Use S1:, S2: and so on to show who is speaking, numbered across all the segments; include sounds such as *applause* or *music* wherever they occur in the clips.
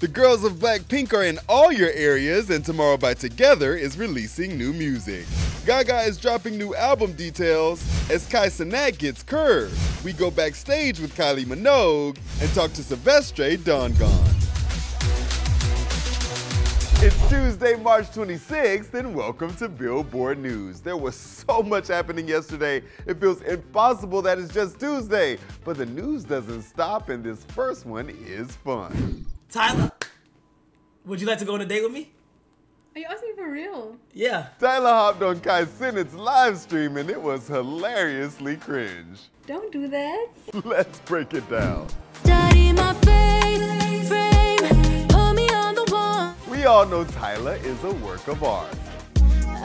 S1: The girls of Blackpink are in all your areas, and Tomorrow by Together is releasing new music. Gaga is dropping new album details as Kai Cenat gets curved. We go backstage with Kylie Minogue and talk to Silvestre Dangond. It's Tuesday, March 26th, and welcome to Billboard News. There was so much happening yesterday, it feels impossible that it's just Tuesday. But the news doesn't stop, and this first one is fun.
S2: Tyla, would you like to go on a date with me?
S3: Are you asking for real?
S2: Yeah.
S1: Tyla hopped on Kai Cenat's live stream, and it was hilariously cringe.
S3: Don't do that. *laughs*
S1: Let's break it down.
S4: Study my face, frame, put me on the wall.
S1: We all know Tyla is a work of art.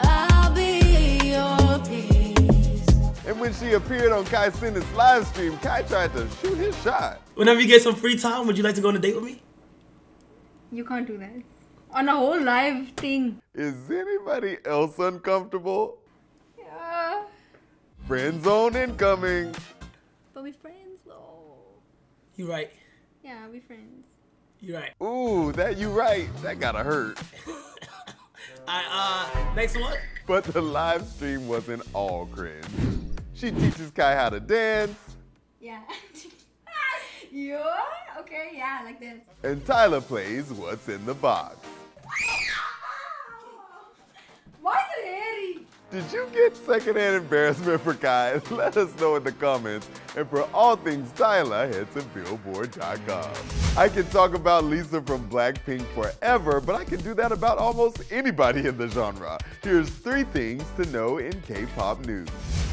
S4: I'll be your peace.
S1: And when she appeared on Kai Cenat's live stream, Kai tried to shoot his shot.
S2: Whenever you get some free time, would you like to go on a date with me?
S3: You can't do that. On a whole live thing.
S1: Is anybody else uncomfortable?
S3: Yeah.
S1: Friend zone incoming.
S3: But we friends though.
S2: You right.
S3: Yeah, we friends.
S2: You right.
S1: Ooh, that you right. That gotta hurt. *laughs*
S2: Alright, uh, next one.
S1: But the live stream wasn't all cringe. She teaches Kai how to dance,
S3: Yeah. *laughs* yeah? Okay, yeah, like this.
S1: and Tyla plays What's in the Box. *laughs*
S3: Why is it hairy?
S1: Did you get secondhand embarrassment for Kai? *laughs* Let us know in the comments. And for all things Tyla, head to Billboard.com. I can talk about Lisa from Blackpink forever, but I can do that about almost anybody in the genre. Here's three things to know in K-pop news.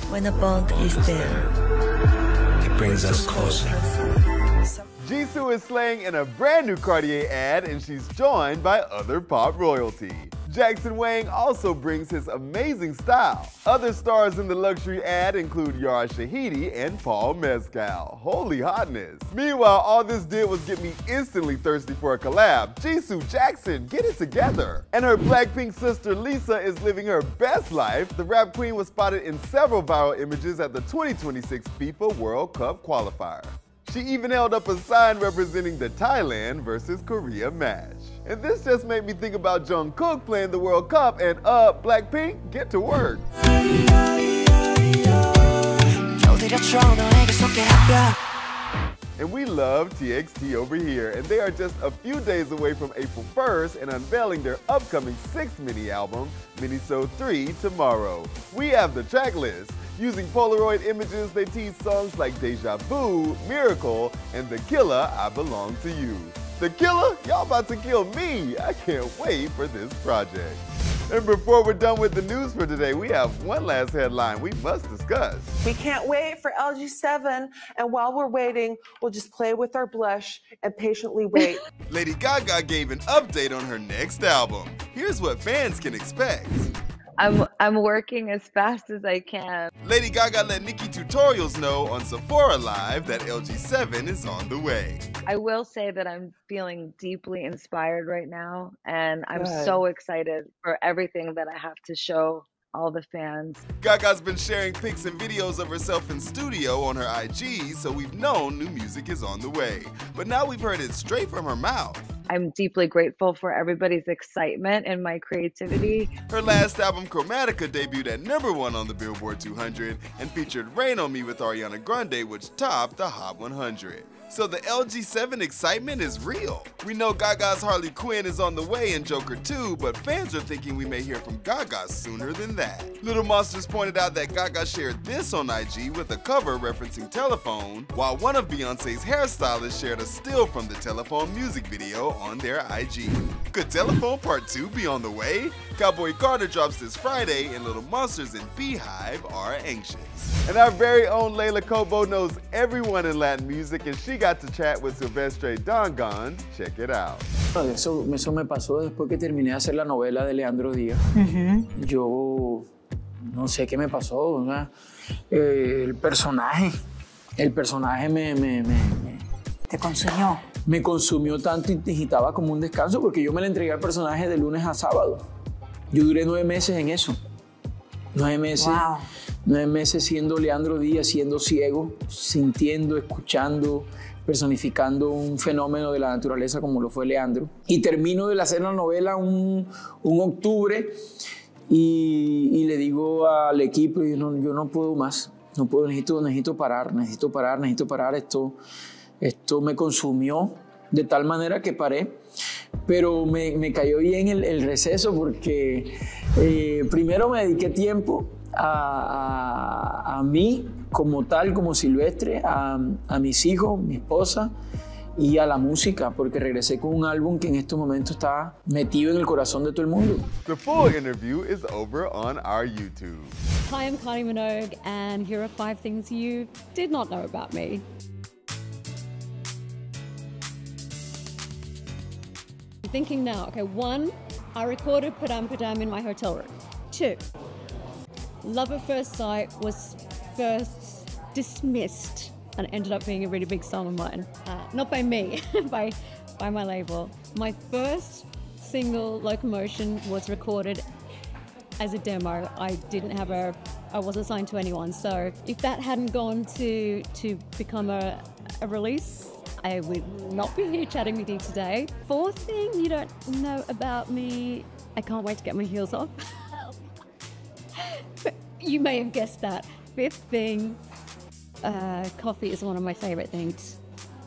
S5: When a bond is there,
S6: It brings us closer.
S1: Jisoo is slaying in a brand new Cartier ad, and she's joined by other pop royalty. Jackson Wang also brings his amazing style. Other stars in the luxury ad include Yara Shahidi and Paul Mescal. Holy hotness. Meanwhile, all this did was get me instantly thirsty for a collab. Jisoo Jackson, get it together. And her Blackpink sister Lisa is living her best life. The rap queen was spotted in several viral images at the 2026 FIFA World Cup qualifier. She even held up a sign representing the Thailand versus Korea match. And this just made me think about Jungkook playing the World Cup and uh, Blackpink, get to work. And we love TXT over here, and they are just a few days away from April 1st and unveiling their upcoming sixth mini album, Minisode 3, tomorrow. We have the track list. Using Polaroid images, they tease songs like Deja Vu, Miracle, and The Killer, I Belong to You. The Killer? Y'all about to kill me. I can't wait for this project. And before we're done with the news for today, we have one last headline we must discuss.
S7: We can't wait for LG7, and while we're waiting, we'll just play with our blush and patiently wait. *laughs*
S1: Lady Gaga gave an update on her next album. Here's what fans can expect.
S8: I'm I'm working as fast as I can.
S1: Lady Gaga let NikkieTutorials know on Sephora Live that LG7 is on the way.
S8: I will say that I'm feeling deeply inspired right now and I'm
S7: Good.
S8: so excited for everything that I have to show all the fans.
S1: Gaga's been sharing pics and videos of herself in studio on her IG, so we've known new music is on the way. But now we've heard it straight from her mouth.
S8: I'm deeply grateful for everybody's excitement and my creativity.
S1: Her last album, Chromatica, debuted at number one on the Billboard 200 and featured Rain on Me with Ariana Grande, which topped the Hot 100. So the LG7 excitement is real. We know Gaga's Harley Quinn is on the way in Joker 2, but fans are thinking we may hear from Gaga sooner than that. Little Monsters pointed out that Gaga shared this on IG with a cover referencing Telephone, while one of Beyonce's hairstylists shared a still from the Telephone music video on their IG. Could Telephone Part 2 be on the way? Cowboy Carter drops this Friday, and Little Monsters and BeyHive are anxious. And our very own Layla Cobo knows everyone in Latin music, and she got to chat with Silvestre Dongon. Check it out.
S9: Eso, eso me pasó después que terminé de hacer la novela de Leandro Díaz. Yo no sé qué me pasó, ¿verdad? Eh, el personaje, el personaje me, me, me, me-
S10: Te consumió.
S9: me consumió tanto y necesitaba como un descanso porque yo me la entregué al personaje de lunes a sábado. Yo duré nueve meses en eso. Nueve meses.
S10: Wow.
S9: Nueve meses siendo Leandro Díaz, siendo ciego, sintiendo, escuchando, personificando un fenómeno de la naturaleza como lo fue Leandro. Y termino de hacer la novela un, un octubre y, le digo al equipo, yo no, yo no puedo más, no puedo, necesito, necesito parar, necesito parar, necesito parar, esto, esto me consumió de tal manera que paré, pero me, me cayó bien el, el receso porque eh, primero me dediqué tiempo a, a, a, mí como tal, como silvestre, a, a mis hijos, mi esposa y a la música, porque regresé con un álbum que en estos momentos está metido en el corazón de todo el mundo.
S1: The full interview is over on our YouTube.
S10: Hi, I'm Kylie Minogue, and here are five things you did not know about me. Thinking now, okay, one, I recorded Padam Padam in my hotel room. Two, Love at First Sight was first dismissed and ended up being a really big song of mine. Uh, not by me, *laughs* by, by my label. My first single, Locomotion, was recorded as a demo. I didn't have a, I wasn't signed to anyone. So if that hadn't gone to, to become a, a release, I would not be here chatting with you today. Fourth thing you don't know about me, I can't wait to get my heels off. *laughs* you may have guessed that. Fifth thing, uh, coffee is one of my favorite things.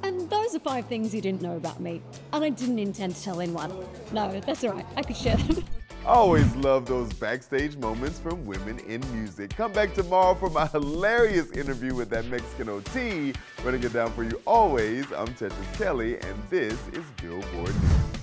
S10: And those are five things you didn't know about me. And I didn't intend to tell anyone. No, that's all right. I could share them. *laughs*
S1: Always love those backstage moments from women in music. Come back tomorrow for my hilarious interview with that Mexican OT. Running it down for you always, I'm Tetris Kelly, and this is Billboard News.